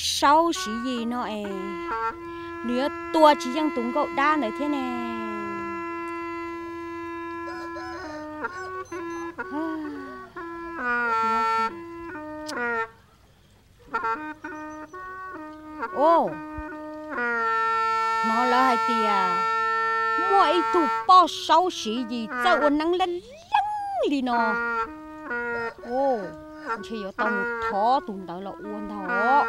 sau yêu sáu sĩ gì nó ấy nữa tua chỉ đang túng cậu đa nữa thế nè. Ô. Nó là hai tia à? mỗi thủ po sáu sĩ gì cho năng lên lăng đi nó ô. Chỉ có tao một thó tụi tao là uốn thó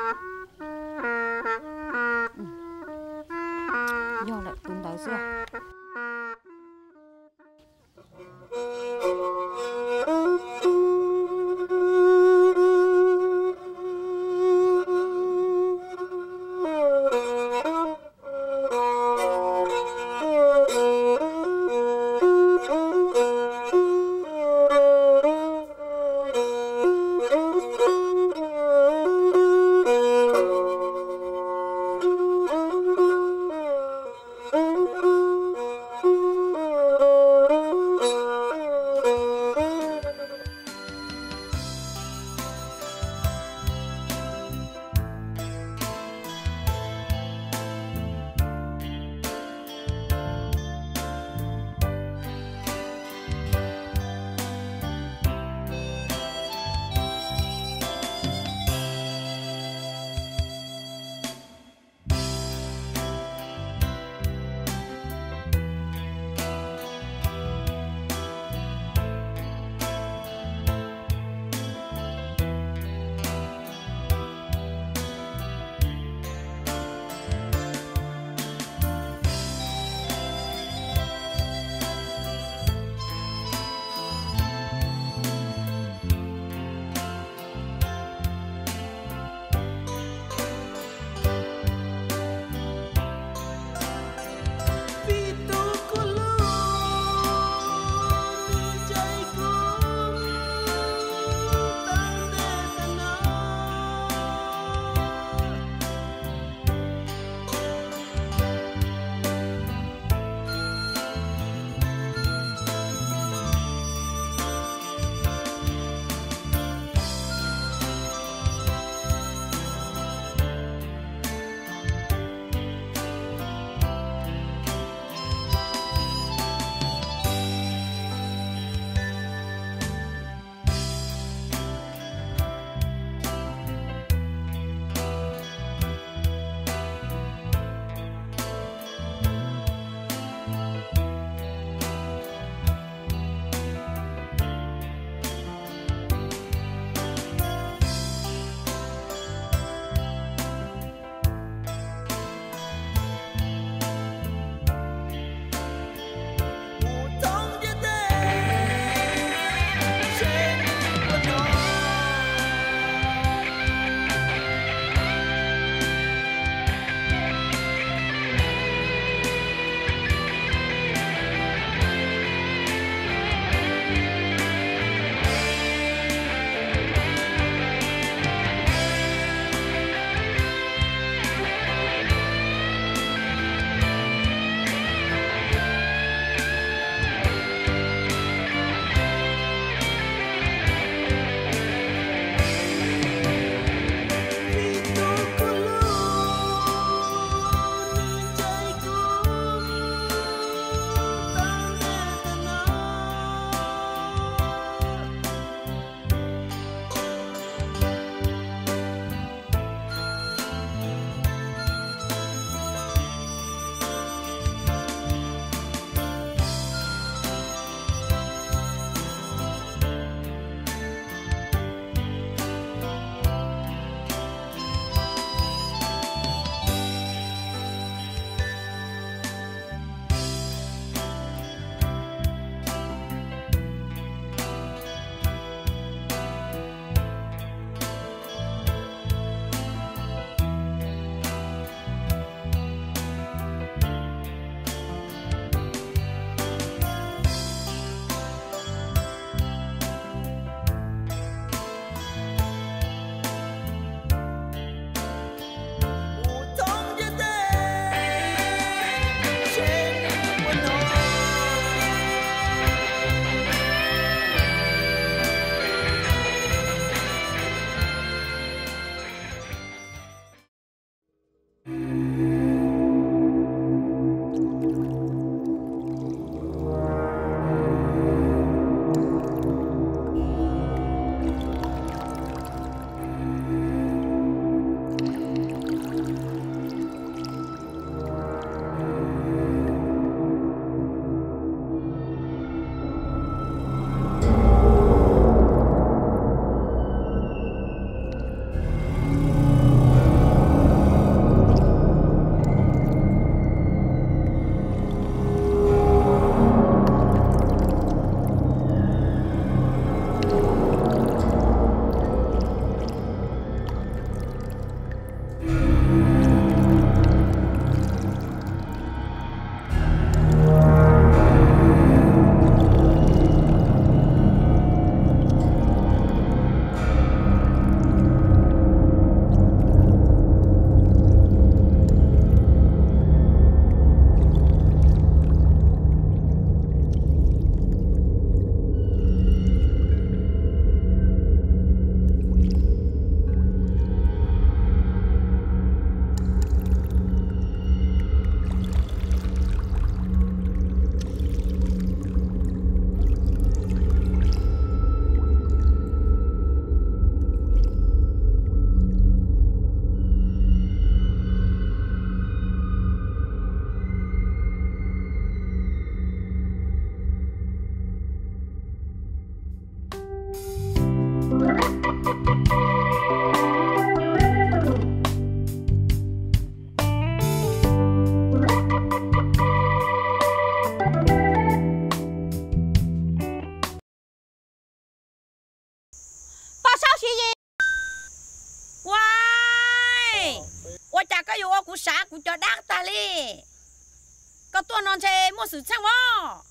mua wo,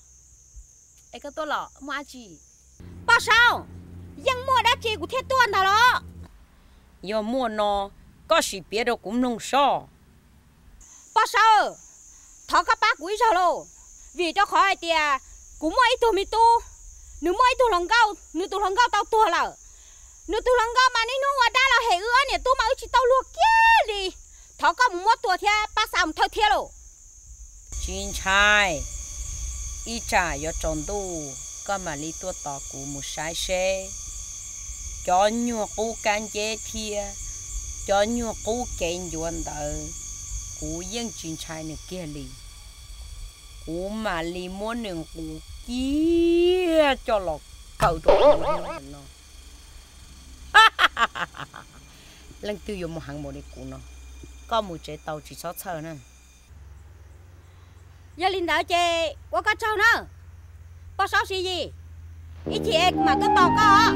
ấy cái tôi lọ mua gì, bao sao, yang mua đã chơi của thiết tuần đó lo, giờ mua nó có sự biết đâu cũng nông so, bao sao, thọ các bác quý sao vì cho khỏi tiền, cũng mua ít tu mi tu, nếu mua ít tu lòng cao, nếu tu lòng cao tao tua là nếu tu lòng cao mà nếu nuôi đã là hệ ưa nè tu mà chỉ tao luộc kia đi thọ có một tua thia ba sao một thao thia chín chai, ít trả yo trồng tu, có mà đi tua tỏ cụ một sai xe, cho nhua cụ can chế thia, cho nhua cụ kén yuan tờ cụ yên chín chai nữa kia li, cụ mà li muốn nương cụ kia cho lọ cầu đồ nó lần tiêu dùng một hàng một đi cụ nó có một chế tàu chỉ sót sờ nè giờ linh đỡ chê qua cá trâu nữa. Có sáu gì gì? Ít chị em mà cứ tàu có.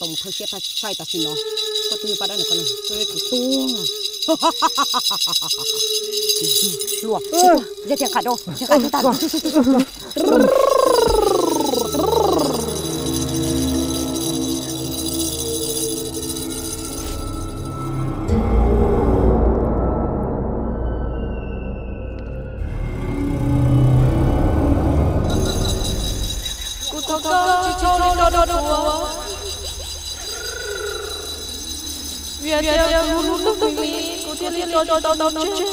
Có yếu chủ tổng thôi xếp phải sai ta xin nó có tiếng phát ăn được con nó cái chủ tu lùa giờ chẳng cả đâu chẳng cả đâu ta Cô liên đo đo đo đo chết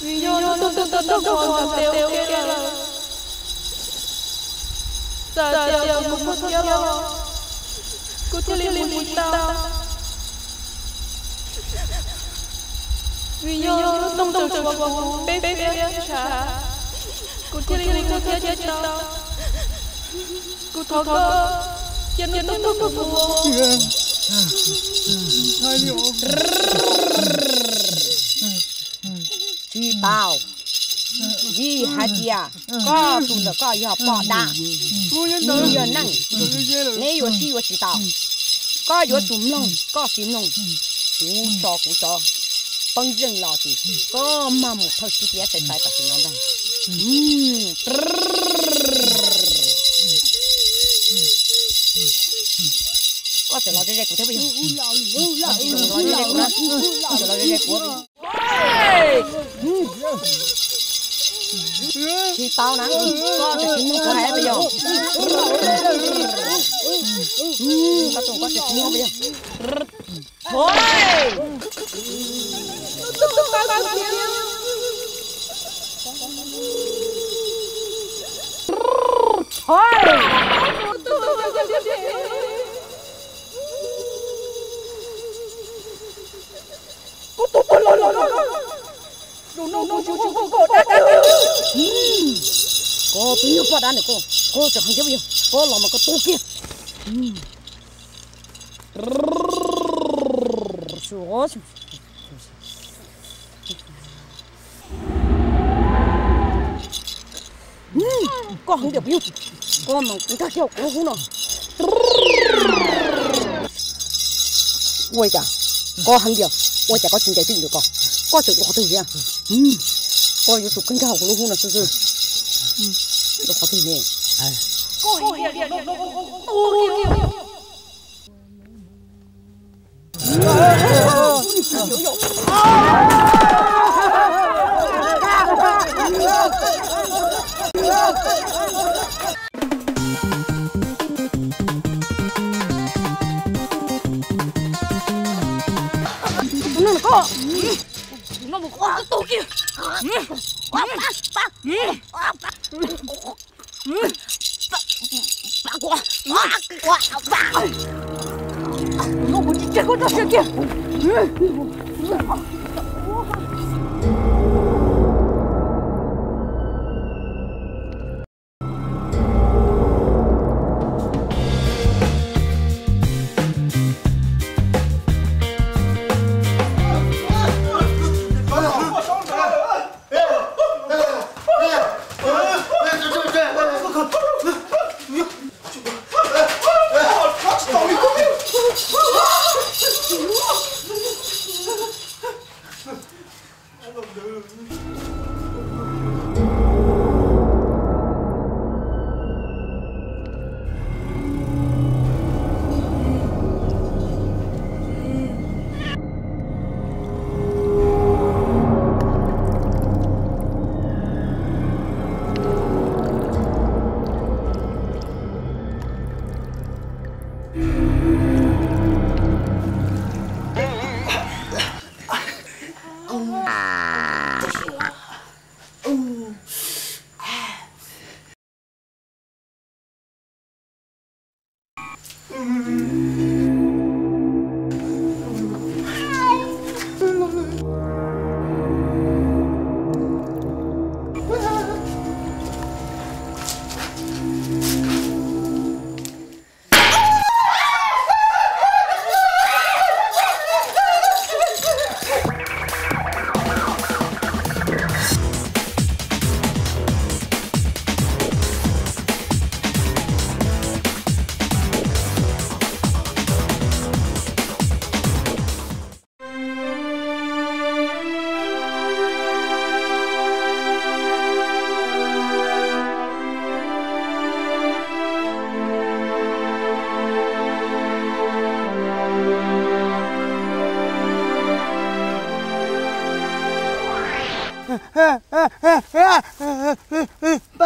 Vì yo yo tôi tôi tôi tôi còn thật tiêu kia là Giờ chè cũng không theo Cô thiên liên liên muốn tao Vì yo yo tông tông tông tông bê bê bê chả Cô thiên liên cô thiên chết tao Cô thọ cơ Chân chân tông tông tông tông chi tao gì hạt chị có tụi nó có yếu bỏ đá nhiều yếu năng nếu yếu chi chỉ tao. Có yếu tụm lông có xím lông cú cho cú cho. Bằng dân lo thì có mà một thôi chi tiết sẽ phải tập nó có thể lo cái của thế bây giờ. Lo cái của nó có thể lo cái của thì tao nè có thể xin của hai bây giờ. Có tụng có thể xin bây giờ. Thôi! Thôi đủ nô nô chú chú cô cô đã đã cô tiêu qua đã này cô cô chẳng hề biết cô làm mà cô tu kia chúa cô không được biết cô mà cũng khác nhau cô không nào quay cả cô không được ôi chà có hàng điều ôi chà có chuyện gì tin được có có chuyện có thứ gì à ừ có yêu tụ kinh cao cũng không nào sư sư nó có thứ gì nó có nó một con cái tổ kia nó một cái con nó kia bạn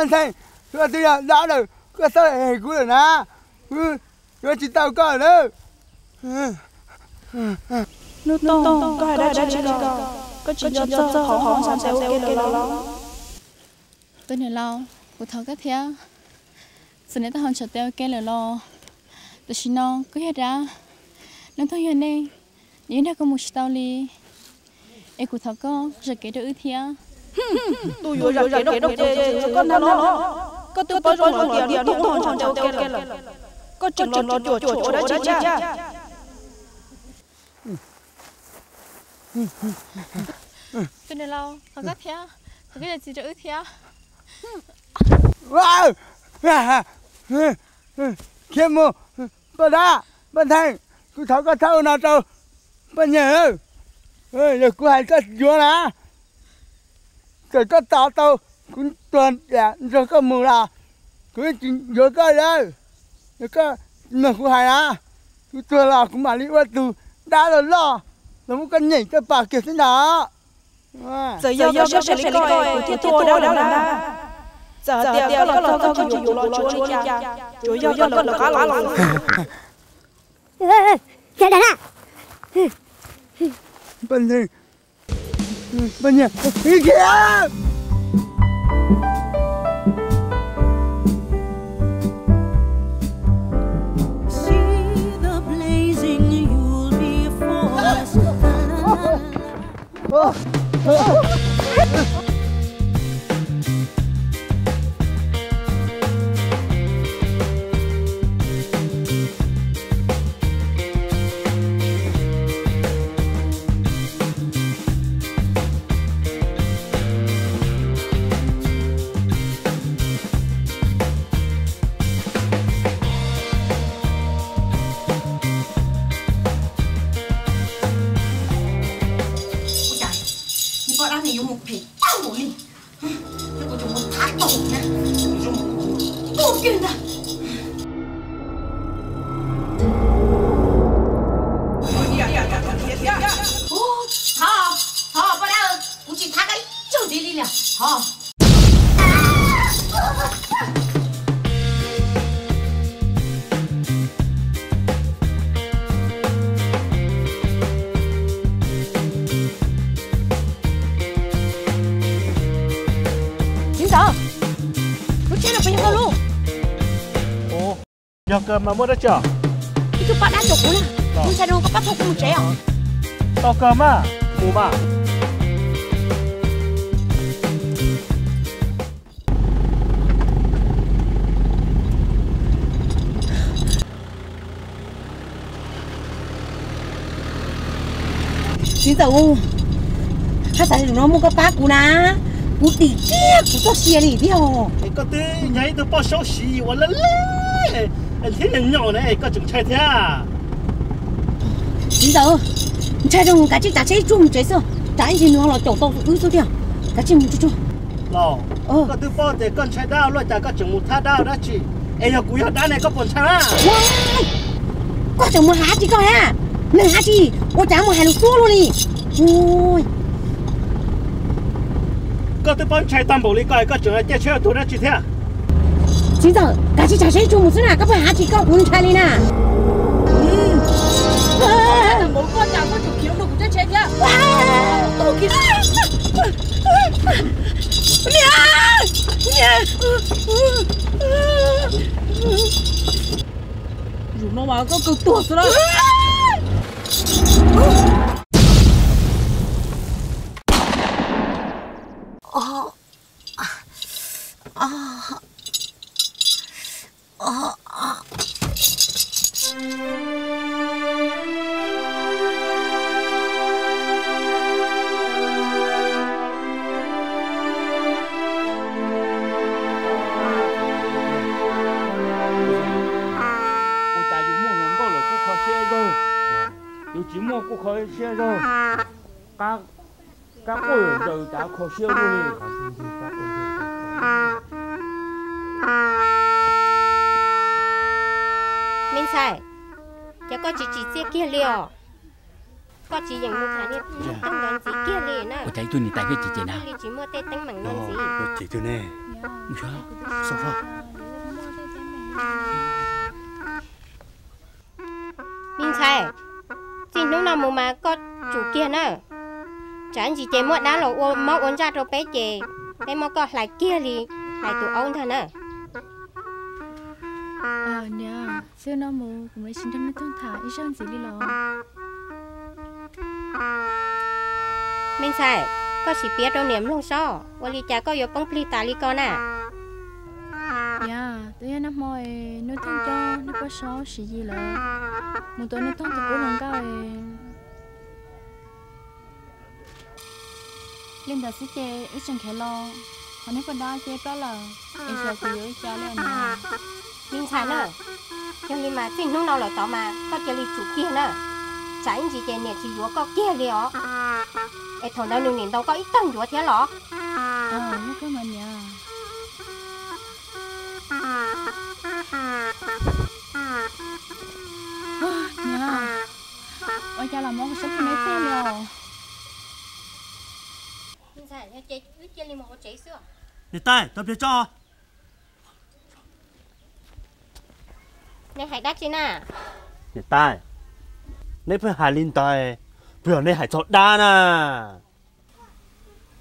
thầy tôi tôi đã đã được cái sao lại cứ được na cái chỉ tao có nữa. Tông có ai đã đã chỉ có có chỉ cho cho họ họ sang sẽ ok rồi lo? Tôi nhớ lo của thằng cái thia giờ này tao hòn chợt tao cái lời lo. Tôi xin nó cứ hết ra nên tôi hiện nay những đứa có một tao li em của thằng có rồi cái đứa thia tôi vừa rồi cái đó cái con nó có tôi bao rồi rồi kia tôi hòn sang sẽ ok rồi có chừng lo lo chuột chuột đó chứ cha tôi nhớ lo thằng cái thia thằng cái là chỉ đứa thia wow kiếm mua bạn đã bạn thầy cứ tháo cái tháo nào đâu bạn nhớ ơi giờ cứ hay cái chúa na cái cái tao tao cũng tuần dạ rồi cái mù là cứ chỉ rồi cái đây rồi cái mà cứ hay à. Cứ tuần là cũng mà đi qua từ đã rồi lo nó muốn cái nhảy cái bà kia thế nào. Giờ giờ giờ sẽ sẽ coi thiết tôi đó là giờ tiền có là có có chịu lo chúa đi cha. Chúa giờ giờ có là cá là Chạy đàn à bạn thầy 慢点，飞天！啊啊啊！nhờ mà mua đã chờ cái chút bát đã chụp cũng nhưng sao đâu có bát không có một trẻ à? To cơm à mù mà. Chính tàu Hát tại nó mua cái bát của ná, cú tì kia cú to xìa đi biết không? Có tê nháy tôi bao số xì quá lên thế là nhỏ này có chúng chơi thế à? Chị đâu? Chơi trong cái chiếc trái chơi chung chơi sao? Trái gì nữa là chỗ to cứ số tiền cái chiếc mình chơi chung lò ờ. có thứ phô thì con chơi đau rồi chả có chúng một tha đau đó chị. Em học cúi học đá này có phần sao à có chúng một há chị coi ha nên há chị? Ô chả một hai lục số luôn đi. Ôi. Có thứ phô chơi tam bộ lý coi có chúng chơi chơi tôi đó chị thế à? 지성 다시 자세히 좀 무슨 아까 봐. 지금 운찬이나. 나는 먹고 왔지 안 먹고 기름도 구제 책이야? 와또 기름 미안! 미안! 너 아까 그 또 왔어라? Xe rồi các các cô giờ đã khó xe rồi Minh sai Chả có chỉ xe kia liều Có chỉ những một thằng đi. Tăng đoàn gì kia liều nè. Ủa thấy tôi nhìn tay cái chị chị nào? Chỉ mua tê tăng bằng đoàn gì? chị tôi nè Sao? Sao? Minh sai Chỉ lúc nào mà có chủ kia nè Chẳng chỉ chế mua đá lẩu ôm Móc ôn ra rồi bé chè. Thế mà có lại kia đi Lại tụ ôn thôi nè ờ nè siêu nó mù cũng lấy xin thân nó thông thả ít hơn gì đi lo Minh sai Có chỉ biết đâu niệm lông so. Ôn lý chả có yếu bông pli tà lý con à tôi nó mồi nó thông cho nó có số gì gì là một tuần nó thông thì cũng lần cao lên đó sẽ chơi ít chẳng khẽ lo họ nói con đó chơi đó là em sẽ cứ yếu cho lên nè Minh sai nè Nhưng lý mà chỉ lúc nào là tỏ mà Có chỉ lý chủ kia nè Chẳng chỉ chế niệm chỉ yếu có kia liều Ê thằng đâu niệm đâu có ít tăng yếu thế lọ. Ờ nó có mình nhờ nó chế Ít chế lý mà họ chế xưa đi tay tập cho. Cho Này hãy đắt chứ nè đi tay. Nếu phải hà linh tay bây giờ nên hãy chọn đá nè.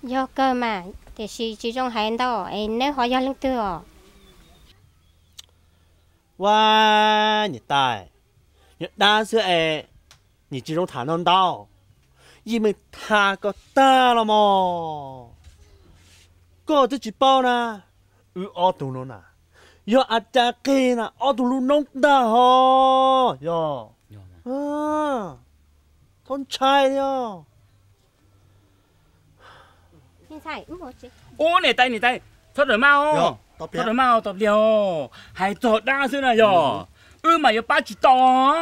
Do cơ mà. Thì chỉ trong hai đâu Em nếu họ do lưng tư à 哇，你带，你但是哎，你这种谈论到，因为他个大了嘛，个这几包呢，有奥杜鲁呢，有阿加给呢，奥杜鲁弄的哈，哟，啊，同菜哟， Minh sai ủng hộ chị Ô này tay này tay Thoát rồi mau Yo, tập Thoát rồi mau tập liều Hay trọt đa xưa này yo ư mà yêu ba chỉ to.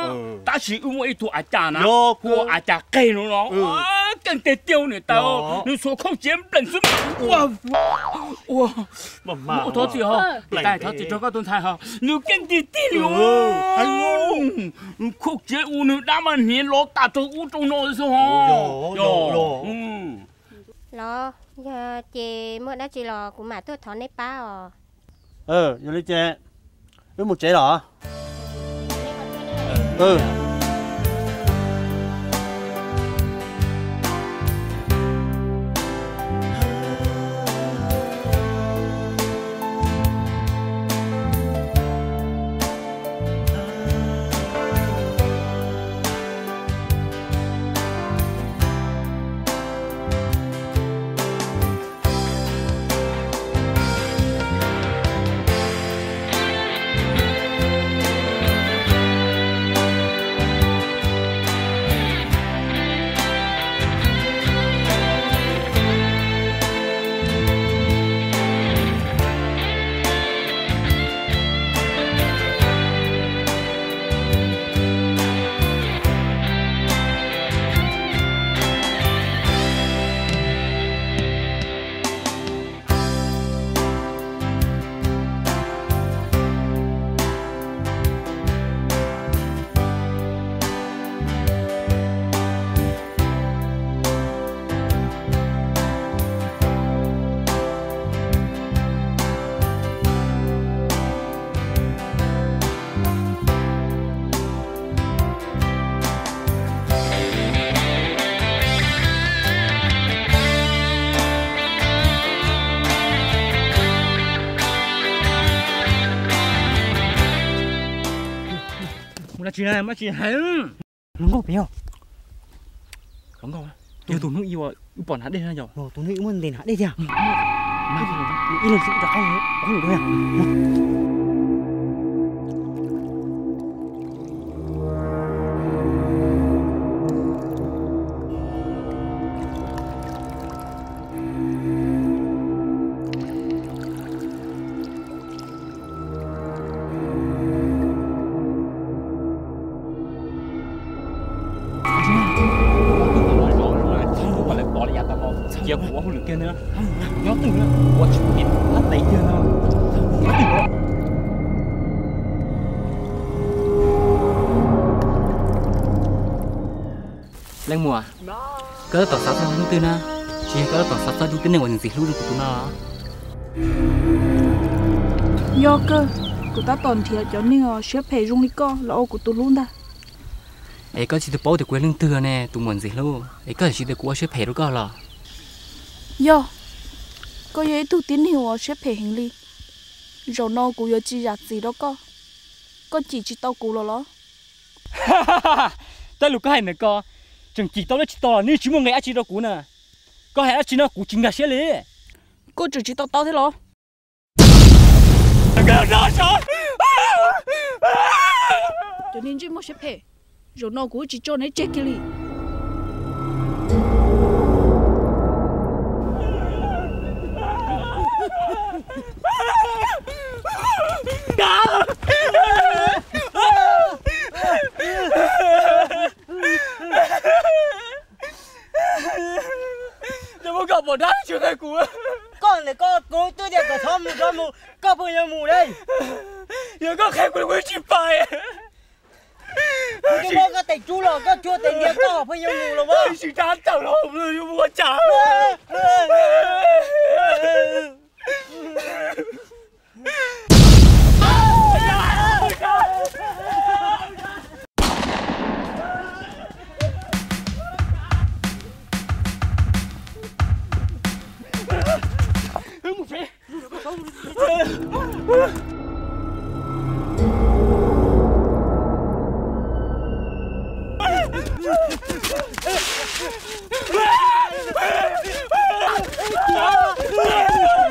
Ừ. ta chỉ ư một ít tuổi ai cha nè Yo, của cơ. ai cha cây nó nó. Ừ. à cần tiền tiêu nữa tao. Yo. nếu số không chiếm lần số wow wow mà mà một thôi gì hả? Lạnh tại thế. thôi chỉ cho các tuần thai hả? Nếu cần tiền tiêu Ừ, luôn hay khúc chế u nữa đã mà hiến lỗ tạ tôi u trong nó rồi hả? Yo, yo, yo. ừ. Lo giờ chị mua đã chị lo cũng mà tôi thọ nếp ba à ờ giờ lấy chè với một chè đỏ. Ừ. này mà chị hay Nung có béo. không có yêu tụi nó yêu yêu bọn hắn đây là nhở Rồi tôi nghĩ muốn đến hả đây à? mà Ý là sự đã không không được đâu à? Lưu được của tụi nó. Do cơ của ta toàn thiệt cho nên là sẽ phải dùng đi co là ô của tôi luôn ta. Ấy có chỉ được bảo được quên lương tư nè tụi mình gì lưu? Ấy có chỉ được của sẽ phải được có là do có giấy tu tín hiệu ở sẽ phải hành lý? Rồi nó cũng có chỉ giặt gì đó co? Có chỉ chỉ tao cũ rồi đó ta lúc cái này co. Chừng chỉ tao nó chỉ tao như chỉ một ngày chỉ đâu cũ nè có hay chỉ nó cũ chính là sẽ lấy cô chỉ chỉ tao tao thế lo. Cho nên chỉ một sẽ phải rồi nó cũng chỉ cho nó chết cái gì Đừng 我搞不到就在哭。con này có cố tôi đẹp cả thom cho mù có bao nhiêu mù đây giờ có khai quân quân chỉ phải cái món có tay chú lò có chua tay đẹp có bao nhiêu mù rồi mà chỉ chán tao nó không được mua chả Hãy subscribe 아, 우리 진짜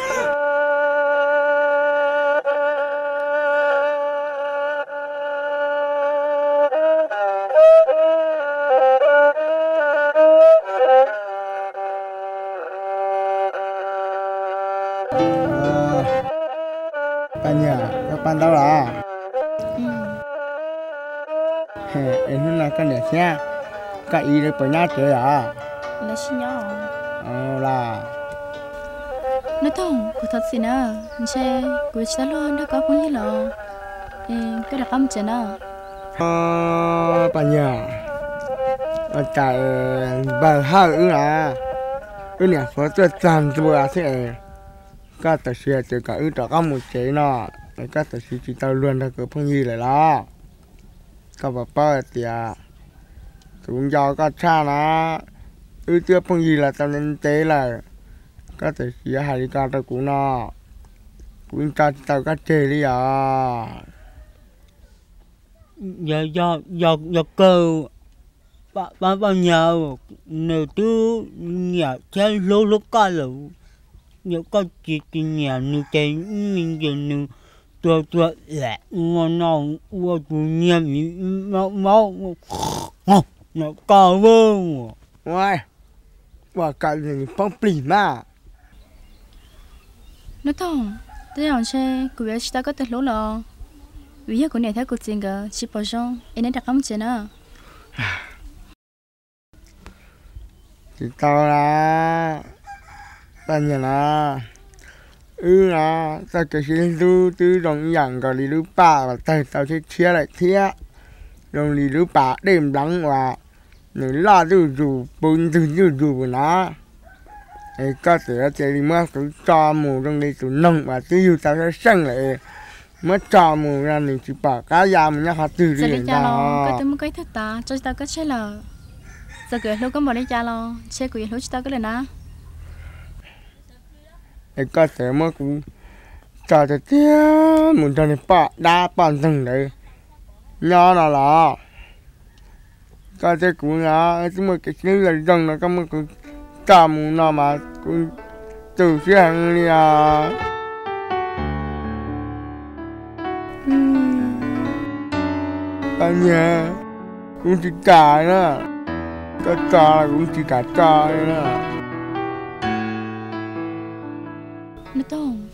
Kak ide punya chơi à? là xin nhỏ Oh lah. nó thông của thật xin à che của cha luôn đã có nhiêu lo thì cái là cắm chân à Oh, Tanya. Macam bahar lah. Ini apa tu tan tu asyik. Kata sia tu kak itu kamu chơi no. Kata si kita luôn dah ke pengi lah lah. Kau apa dia? Chúng do có cha nó ư chưa phong gì là tao nên tế là có thể chia hai đi con tao cũng nó cũng cho tao có chê đi à giờ do do do cơ bao bao bao nhiêu nếu tu nhà chơi lô lô ca lẩu nếu có chỉ chỉ nhà như chơi mình giờ như tôi tôi lẹ, ngon ngon ua tu nhà mình máu máu nó cao vô ngoài và cả những phong bì mà. Nó thông thế rằng che của bé ta có thể lỗ lò vì giờ của này thấy tiền cả chỉ bảo rằng em đã cắm chân à thì tao là tao nhà là là tao cái xin tu tu đồng dạng gọi đi lưu bà và tao sẽ chia lại chia đồng đi lưu bà đêm đắng và nếu là tu dù bốn tu dù dù nó. Thì có thể là chơi đi mất cũng cho mù trong đây tụi nông và tiêu dù tao sẽ sân lại. Mất cho mù ra thì chỉ bảo cá da mình nhắc họ từ giờ đi lấy cha lo có đó tôi mới cái thức ta cho ta có chơi là giờ cười lúc có một lấy cha lo chơi cười lúc ta có lên á. Thì có thể mà cũng cho cho tiếc muốn cho nên bỏ đa bỏ từng đấy nhỏ nào có thể cũng là chúng mà cái thứ là dân nó có mà cũng cho muốn nó mà cũng từ phía hàng đi à. Ta nhớ cũng chỉ cả nữa cho là cũng chỉ cả cho nữa nó thông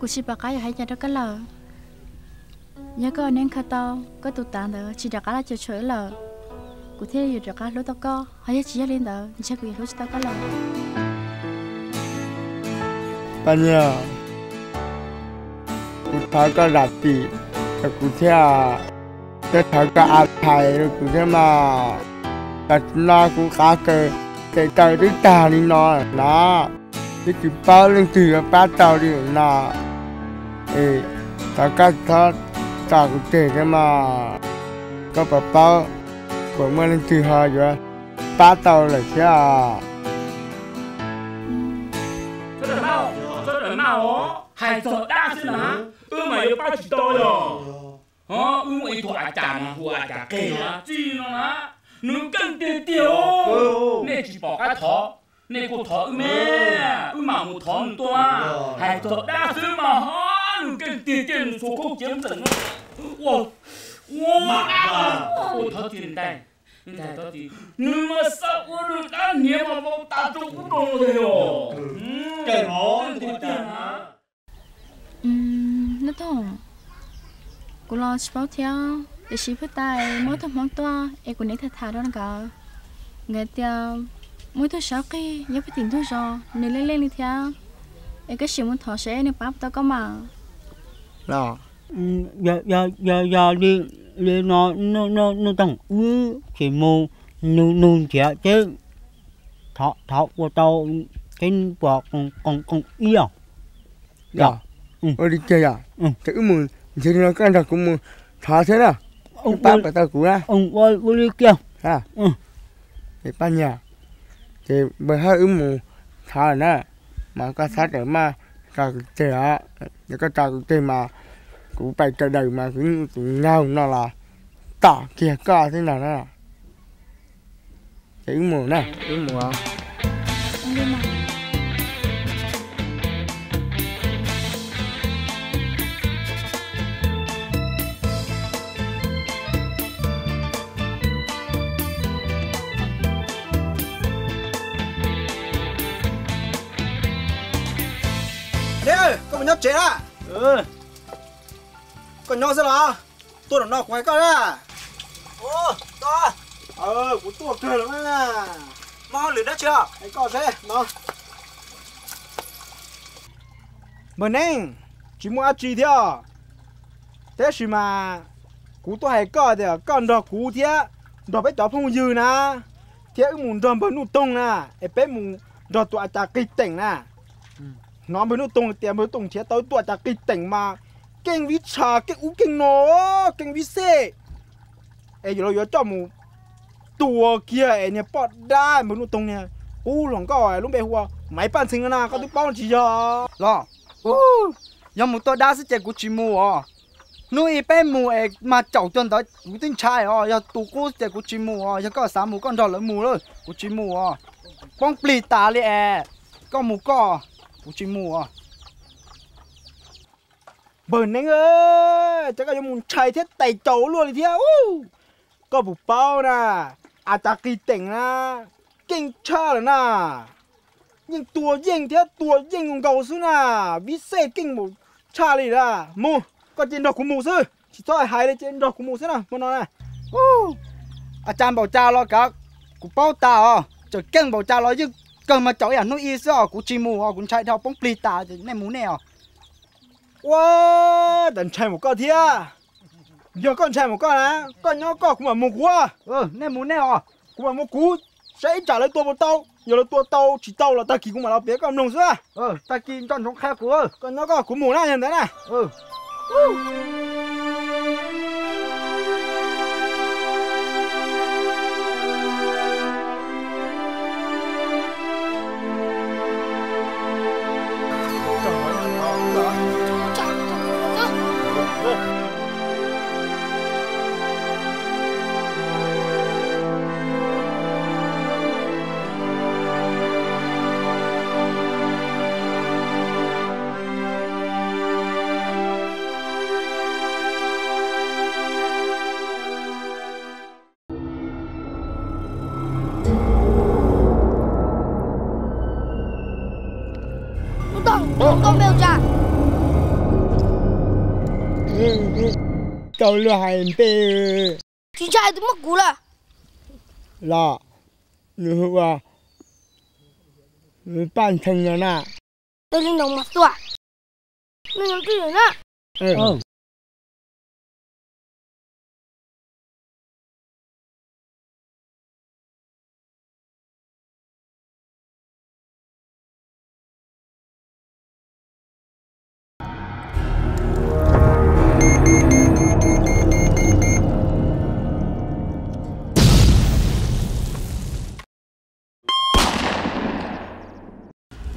của chị bà cái hay cha đó cái lờ. Nhớ có nên khát tao có tụt tàn đó chỉ đã cái là chơi chơi lờ cụ thể như đã cái lối tao có hay chỉ lên đó chắc quyền lối tao có lờ bây giờ cụ thể cái đặt tì cái cụ theo cái tháo cái áp thải rồi cụ thể mà cái nó cũng khá cái cái tàu đứa ta đi nó nó cái chỉ bao lên từ cái ba tàu đi nó ê ta cái tháo ta cũng thể cái mà có bà bao của mà lên từ hà rồi ba tàu là à? chứ à? Rất là mau rất là mau hai giờ đã xin hả ư mà yêu ba chỉ tôi rồi? Hả? Ư mà yêu chả mà thua chả kê hả? Chi nó hả? Nó cần tiền tiêu. Nên chỉ bỏ cái thọ nên cô thọ ư mẹ. Ư mà một thọ một toa hai giờ đã xin mà hả? Nó cần tiền tiền số cô kiếm dần. Wow wow mà thọ tiền đây 이따 또디 누마싸 오늘 난 니마 뭐 따도 울어요 음 대로 됐다 음 나도 굴러 싶어 theo. Để chỉ phải tay mỗi thằng mong toa em cũng nên thật thà đó cả. Người theo mỗi thứ sáu cái nhớ phải tìm thứ rồi nên lên lên đi theo. Em cái gì muốn thọ sẽ nên bắp tao có mà. Rồi. Ừ, giờ giờ giờ giờ đi đi nó nó nó nó tông ư chỉ mù nu nu chả chứ. Thọ thọ của tao cái bọ con con con yêu dạ. Ừ. ở đi chơi à? Ừ. thế cái mùi thế nó cái nào cũng mùi thả thế nào? Ông ba bà tao cũng ra ông ơi vô đi kia à Ừ. thì ba nhà. Thì bởi hai ứng mù thả nè mà có sát để mà ta chơi á. Thì có ta chơi mà cũng phải chơi đầy mà cũng cũng nhau nó là tả kia ca thế nào đó. Cái ứng mù nè ứng mù à ông đi mà Đế ơi, con nhóc chết à? ừ Con nhóc sao là? Tôi đã nọ quái con à? Ô, to. Ờ, của tôi cười lắm à Mau lửa đất chưa? Hãy coi thế, nó Mời nên, chỉ muốn ăn gì theo Thế thì mà Cú tôi hay coi thì con đó cú thế Đó bé đó không dư nè. Thế muốn đòn bởi nụ tung nè. Ê bé muốn đòn tụi chả kịch tỉnh nè. Nó mới nó tung tiền mới tung chế tới tuổi ta kinh tỉnh mà kinh vi trà kinh u kinh nó kinh vi xe. Ấy giờ giờ cho mù. Tua kia ấy nè, bọt đai mà nó tông nè. U lòng có ấy à, lúc bé hùa. Máy bàn sinh na, có tôi bao chỉ giờ? Lo. U giờ mù tôi đa sẽ chạy của chị mua à. Ý bé mù ấy mà chậu chân đó cũng tin chạy à giờ tụ cô chạy của chị mù à. Giờ có sáu mù, con đỏ lớn mù rồi, của chị mù à. Bong pli tà li có mù có, của chị mù à bờ neng ơi, chắc là muốn chạy thế tay cháu luôn đi u có bụng bao nè. À ta kỳ tỉnh nè. Kinh cha rồi nè. Nhưng tua yên thế, tua yên cũng cầu sư nè. Biết xe kinh một cha đi là mù có trên đọc của mù sư chỉ cho hai lên trên đọc của mù sư nè mua nói nè. À cha bảo cha lo cả. Của bao ta à chờ kinh bảo cha lo chứ. Cần mà cháu à nuôi y sao của chim mù à cũng chạy theo bóng pli tà thì nên muốn à wow đàn trai một con thế giờ con trai một con á con nhỏ con cũng mà một quá ừ nên muốn nào à cũng mà một cú sẽ trả lại tua một tàu giờ là tua tàu chỉ tàu là ta kỳ cũng mà nó bé con nông xưa ừ ta kia chọn trong khác của con nhỏ con cũng mù na nhận thế này ừ tao là hành tê Chị trai tôi mất cú là là như vậy người ban thân nhà nè Tôi linh đồng mặt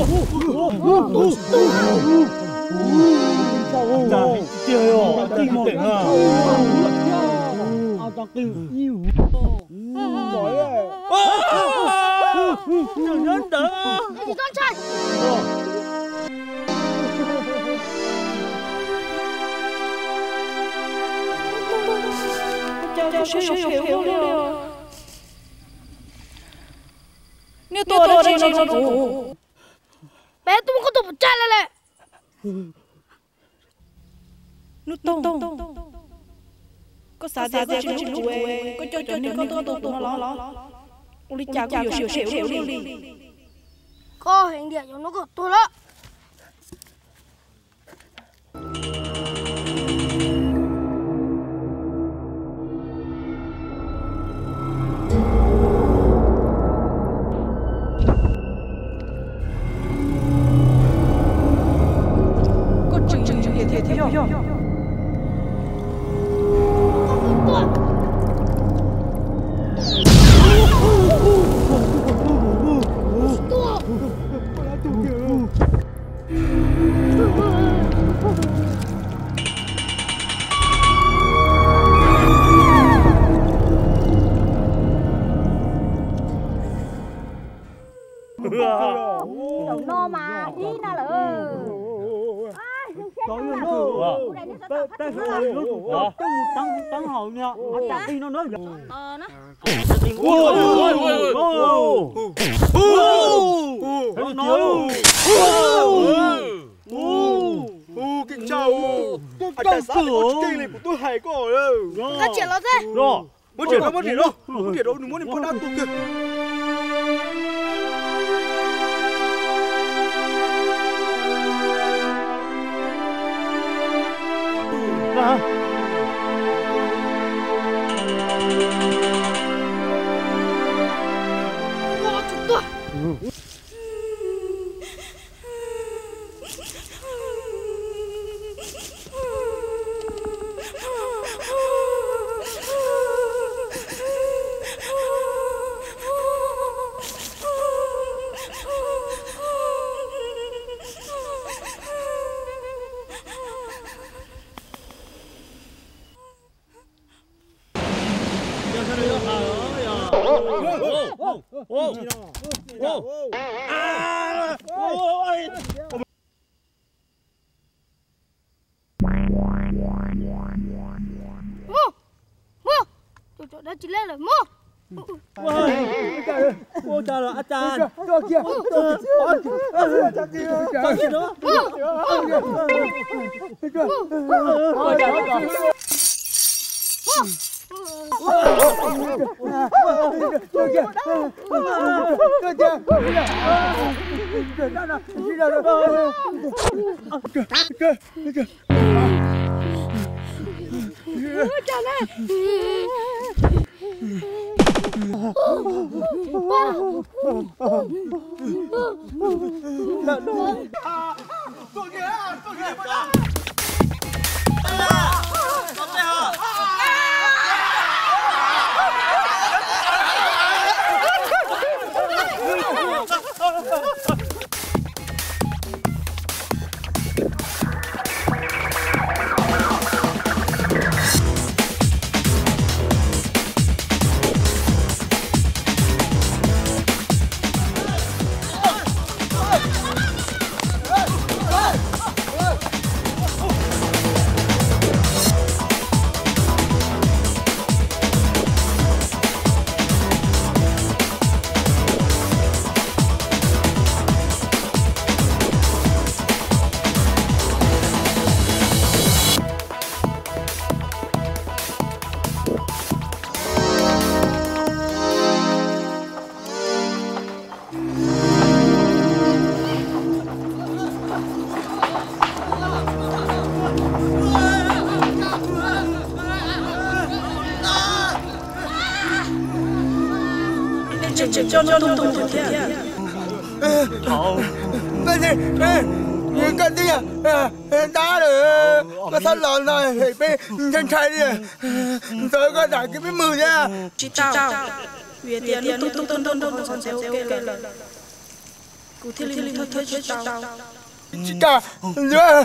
có có đừng con trai nếu tôi. chỉ bé tôi không có tụi cha lại lại nếu tông có sao sao có chuyện chuyện chuyện có cho cho nếu có tôi tôi nó ông đi chào có hiểu hiểu hiểu đi có hình điện cho nó có tôi đó rồi muốn chuyện đâu muốn chuyện đâu muốn chuyện đâu đừng muốn đi con Trời Rồi có đả cái biết mười nha. chị tao. Vì tiền nó tung tung tung tung tung con sẽ ok rồi cụ thiên linh thôi thôi chị tao. Chị cả, nhớ.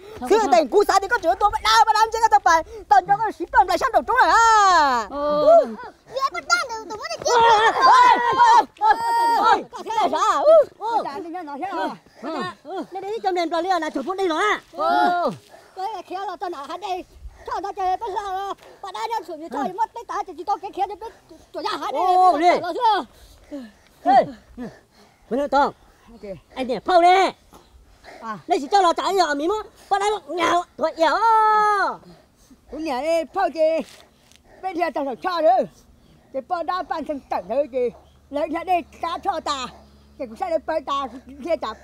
khi tình cú xã thì có chữa tôi bắt đau bắt đau chứ có tập bài. Tần cho có ship lại sang đầu trúng rồi à Dễ bắt ta được tụi nó đi ôi cái này sao? Chả đi nhá nó thế nào? Đây đi trong nền liền là chụp phút đi rồi à cái này khéo là tao nào hắn đây cho nó chơi bây giờ bạn đã đem sủi cho mất tay tá chỉ to cái khéo đấy chỗ nhà hắn đây rồi chưa? Ê, Bây giờ Tông, anh để phâu đi. À, đây chỉ cho nó trái nhỏ mí mó, đây một nhào, thôi yếu. Cũng nhảy đi phâu chị. Bên kia tao phải cho nữa. Chị bao đa ban thành tận thôi chị. Lấy nhảy đi cá cho ta. Chị cũng sẽ đi bơi ta kia chập.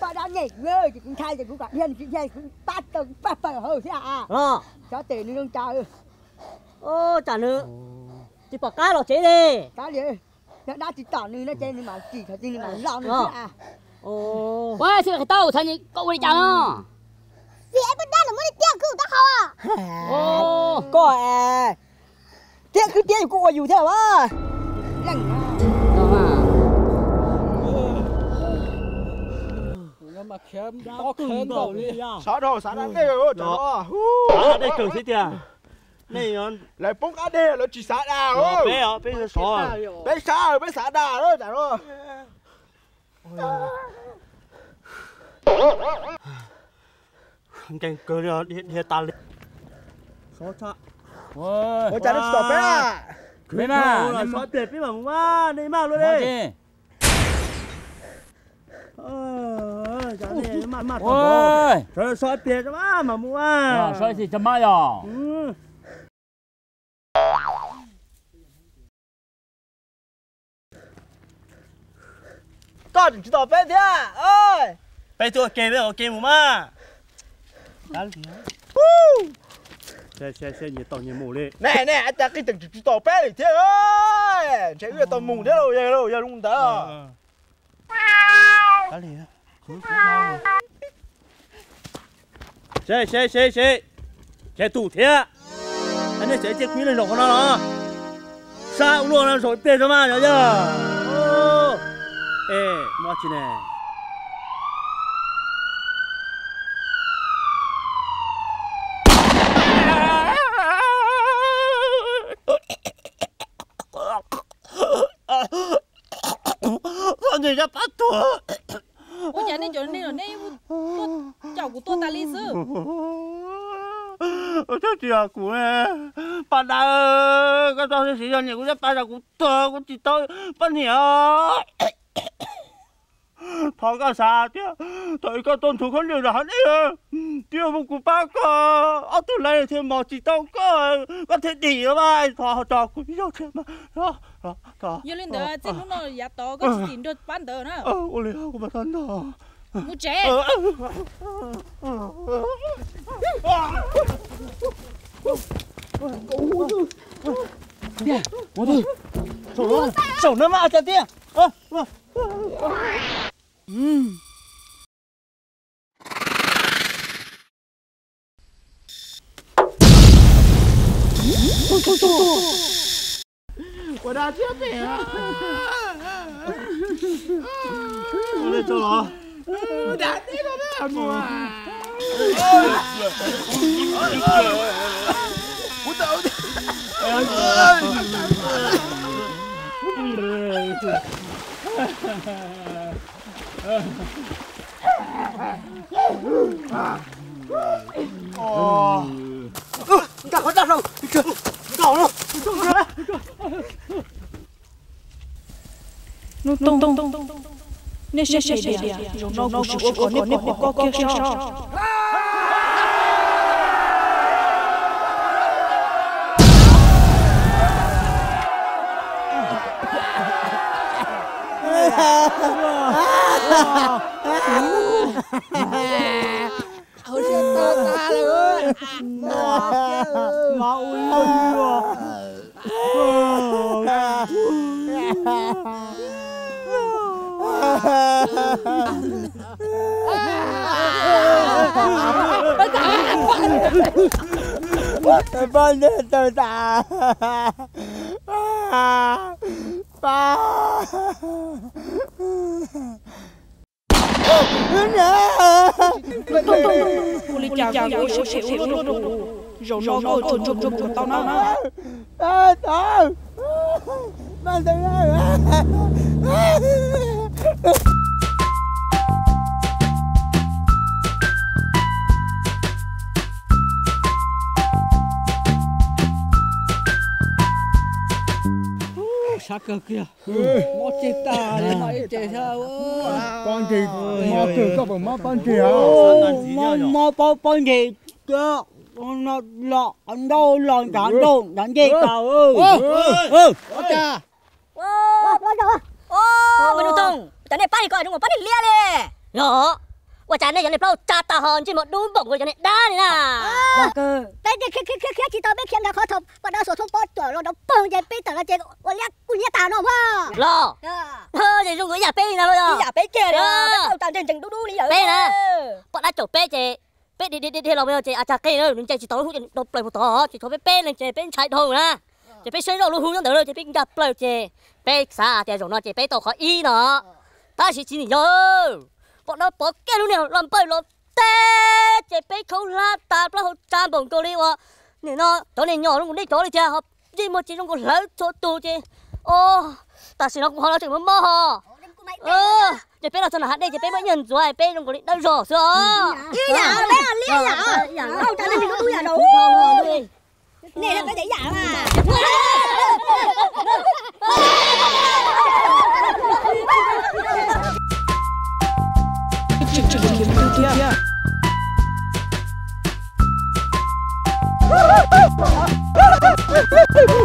Bao đa nhảy ngơ chị cũng thay chị cũng gặp hiền chị thay cũng bắt tầng bắt bờ hờ thế à. Ờ. Cho tiền đi luôn trời. Ô, chả nữa. Chị bỏ cá vào chế đi. Cá gì? nó đã chỉ tỏ nó trên nhưng mà chỉ thật nhưng mà lao nữa à ồ Ôi, xin cái tao thay nhỉ, cậu đi chào nó. Dễ bắt ta là muốn đi tiêu cứu ta không à ồ. Có à. Tiếc cứ tiếc của อยู่ thế mà nó mà khém to khém đầu đi. sợ đâu sợ đang đây rồi trời ơi đây cường thế tiền này nó lại bốc ăn đi nó chỉ sợ đà rồi bé à bé sợ à? Bé sợ bé sợ đà đó trời ơi cái cơ đi đi ta lên. Số cha ôi. Ôi cha nó stop bé à? Bé mà là số tuyệt biết mà quá đi mau luôn đi. ơi chả này mà mà ôi. rồi số tuyệt mà mà mua số gì chấm mai à? Con chỉ tỏ bé thế à? Ơi bé tôi kê bé ở kê mà xe xe xe nhiệt tàu nhiệt mù đi nè nè anh ta cái từng chỉ tỏ bé này thế ơi. Chạy cái tàu mù thế đâu giờ đâu giờ đúng đó đá gì xe xe xe xe xe tủ thế anh ấy sẽ chết quý lên rồi con nó sao luôn là rồi tiền cho mà nhớ chưa ê mua chi nè gì ra bắt tuổi ôi nhà nên chỗ nên ở đây cháu của tôi ta lý sư ôi trời chị à cụ nè bà đã cái tao sẽ sử dụng nhiều cái bà đã cụ tơ cụ chỉ tao bắt nhiều thằng cái sao chứ. Thằng cái tôn thủ con điều là hắn ấy tiêu một cụ ba có ở từ này thì mà chỉ tao có có thể đi mà thằng trò cụ yêu thế mà đó đó đó chỉ lúc nào nhà to có chỉ tiền được bán tờ nữa ờ ôi lẽ của bà thân đó Mu trẻ Đi, mua đi. Sổ nó, sổ nó mà chả tiền. Ơ, Ừ. Tôi tôi tôi. Quả đá chết mẹ. Lên cho nó. Đã tí nó đó mùa. Ủa tao. Ồ. Cả con đau rồi. Cậu nó. nó tung tung tung tung nên sẽ xảy ra rồi nó cũng sẽ có nên có có có có Ôi trời ta ta luôn. Mà ui Ba ta ta. Ba cô lì chào cô sẽ sẽ sẽ rồi rồi rồi rồi chụp chụp chụp tao nó à tao mà tao xa cơ kia mò chết ta mà chết sao con chị mò cử có bằng mò con chị hả? Mò mò bao con dạ, chị kia nó lọ ăn đâu lọ đàn đâu đàn gì tao ơi? Ơi cha. Ô ô ô ô ô ô ô ô ô ô ô ô ô ô ô ô ô ô ô ô 我在那人家包扎大汗，这么都蹦过人家打你啦。大哥，但这看看看看，知道没？看看好头，把那手从包掉了，那蹦在背等了这个，我俩姑娘打闹嘛。老，呵，这是我也背呢，我也背这了，当真真嘟嘟你有。背呢，把那走背这。bé vâng, đi đi đi đi làm bây giờ à cha cây đó đừng chạy chị tối hút đột lại một tỏ chị thôi bé bé lên chị bé chạy thôi nè chị bé xây rồi luôn hướng dẫn được chị bé gặp lại chị. Bé xa chị rồi nó chị bé tàu khỏi y nó. Ta chỉ chỉ nhớ bọn nó bỏ cái luôn nè làm bơi làm tê chỉ biết không la ta nó không trang bằng tôi đi mà nè nó chỗ này nhỏ nó cũng đi chỗ này cha học gì mà chỉ trong cái lớn chỗ tu chứ. Ô ta xin nó cũng hỏi nó chừng mơ hò ờ chỉ biết là sao hát đây chỉ biết mấy nhân rồi biết trong cái đi đâu rồi sao Lia giả bé à lia giả giả đâu trả lời thì nó tôi giả đủ. Nè là cái để giả mà 김두기야.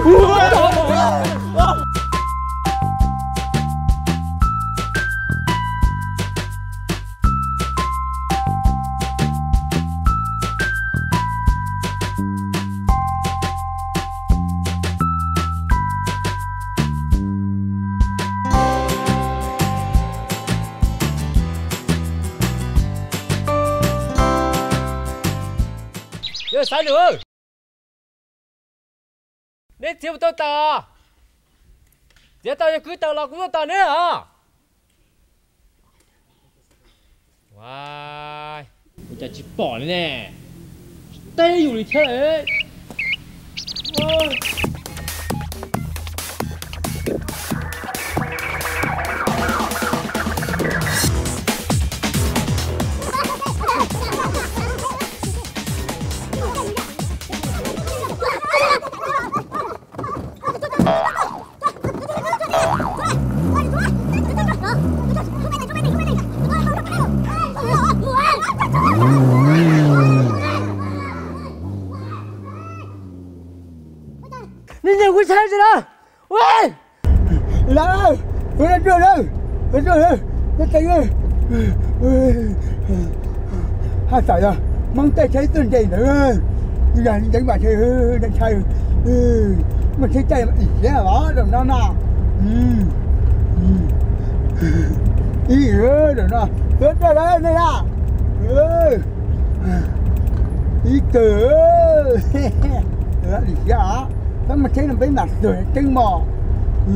우와! Giờ sao nữa? Nên thiếu tao tờ Giờ tao cứ tờ là cũng tờ nữa hả? Wow Ôi chà chỉ bỏ nè. Tay dù đi thế. Hai sải mong tay thấy tuần chạy nữa? Bây giờ đánh bà chơi Đánh chơi Mà thấy tay mà ỉ ừ, ừ. ra đó Đồng nó nào Ý ơi Đồng nó Lên ra đây này nè. Ừ. Ý cử Đó thì ra đó. Mà thấy nó bên mặt rồi, chân mò? Ừ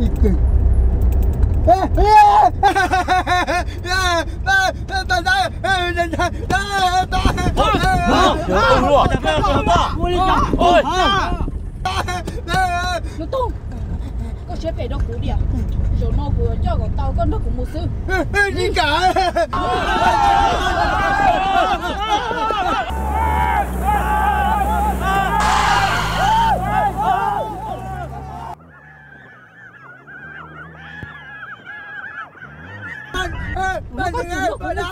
Ý cử Ê, ê, ba, ba, ba, ba, ba, ba, Ôi! Nó tung Có chế về đó cú đi à Rồi nó vừa cho còn tao con nó cũng một sư Đi cả Nó có chủ nó